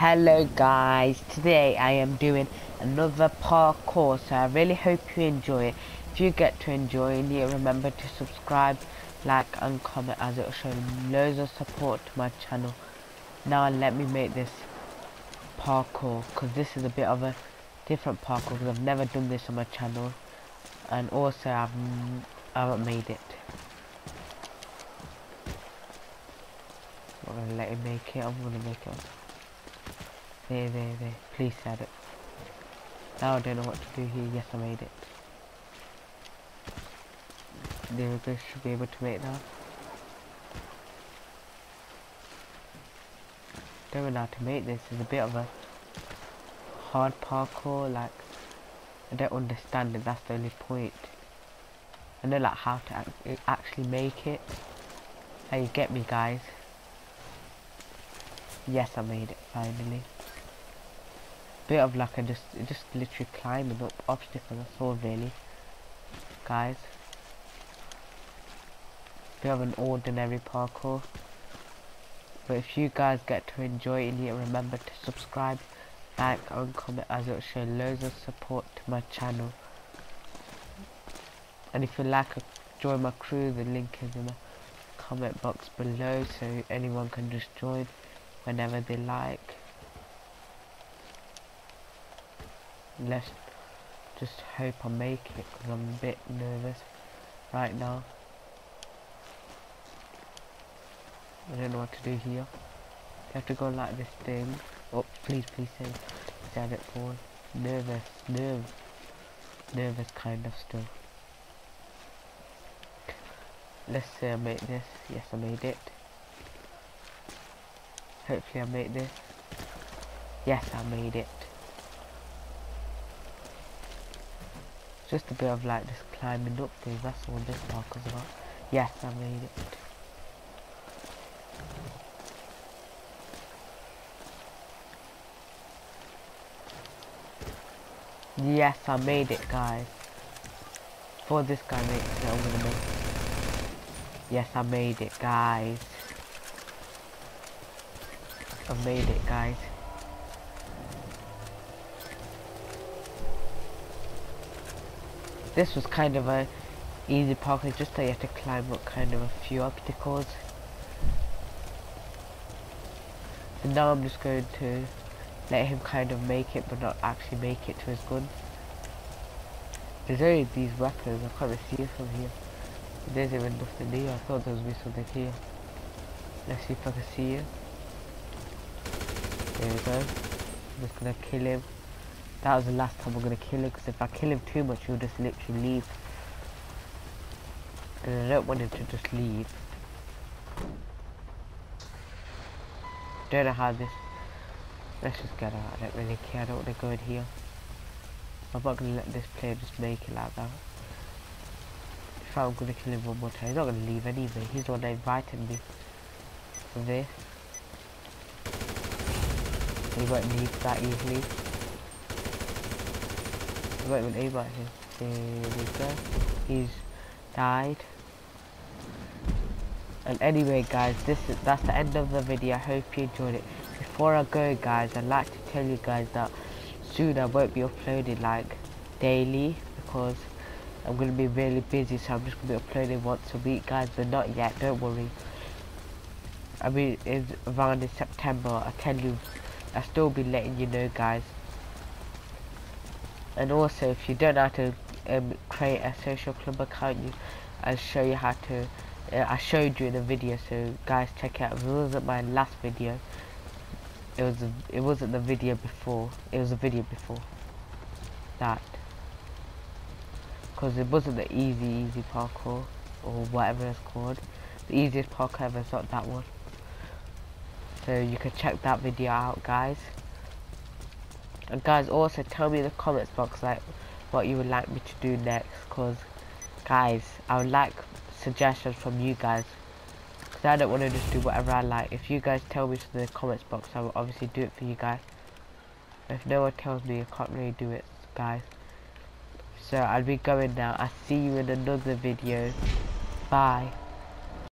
Hello guys, today I am doing another parkour so I really hope you enjoy it. If you get to enjoy it, remember to subscribe, like and comment as it will show loads of support to my channel. Now let me make this parkour because this is a bit of a different parkour because I've never done this on my channel and also I've, I haven't made it. I'm gonna let him make it, I'm gonna make it. There, there, there. Please set it. Now I don't know what to do here. Yes, I made it. There we go. Should be able to make that. Don't know how to make this. It's a bit of a hard parkour. Like I don't understand it. That's the only point. I know like how to actually make it. How you get me, guys? Yes, I made it finally bit of like a just just literally climbing up obstacles that's all really. Guys. Bit of an ordinary parkour. But if you guys get to enjoy it remember to subscribe like and comment as it will show loads of support to my channel. And if you like join my crew the link is in the comment box below so anyone can just join whenever they like let's just hope I make it because I'm a bit nervous right now. I don't know what to do here. You have to go like this thing. Oh, please, please say, stand it forward. Nervous, nerve, nervous kind of stuff. Let's say I made this. Yes, I made it. Hopefully I made this. Yes, I made it. Just a bit of like just climbing up things, that's all this park is about. Yes, I made it. Yes, I made it, guys. For this guy makes it, I'm gonna make. Yes, I made it, guys. I made it, guys. This was kind of a easy parkour, just that you have to climb up kind of a few obstacles. So now I'm just going to let him kind of make it, but not actually make it to his gun. There's only these weapons, I can't see it from here. There's even nothing here, I thought there would be something here. Let's see if I can see it. There we go. I'm just gonna kill him. That was the last time I'm gonna kill him because if I kill him too much, he'll just literally leave. And I don't want him to just leave. Don't know how this. Let's just get out. I don't really care. I don't want to go in here. I'm not gonna let this player just make it like that. If I'm gonna kill him one more time, he's not gonna leave anyway. He's the one that invited me for this. He won't leave that easily we go. He's died. And anyway guys, this is that's the end of the video. I hope you enjoyed it. Before I go guys, I'd like to tell you guys that soon I won't be uploading like daily because I'm gonna be really busy so I'm just gonna be uploading once a week guys but not yet, don't worry. I mean it's around in September, I tell you I'll still be letting you know guys and also if you don't know how to um, create a social club account you, I'll show you how to uh, I showed you in a video so guys check out. If it wasn't my last video. It was a, it wasn't the video before. It was a video before that. Because it wasn't the easy easy parkour or whatever it's called. The easiest parkour ever is not that one. So you can check that video out guys and guys, also tell me in the comments box like what you would like me to do next. Cause guys, I would like suggestions from you guys. Cause I don't want to just do whatever I like. If you guys tell me in the comments box, I will obviously do it for you guys. If no one tells me, I can't really do it, guys. So I'll be going now. I'll see you in another video. Bye.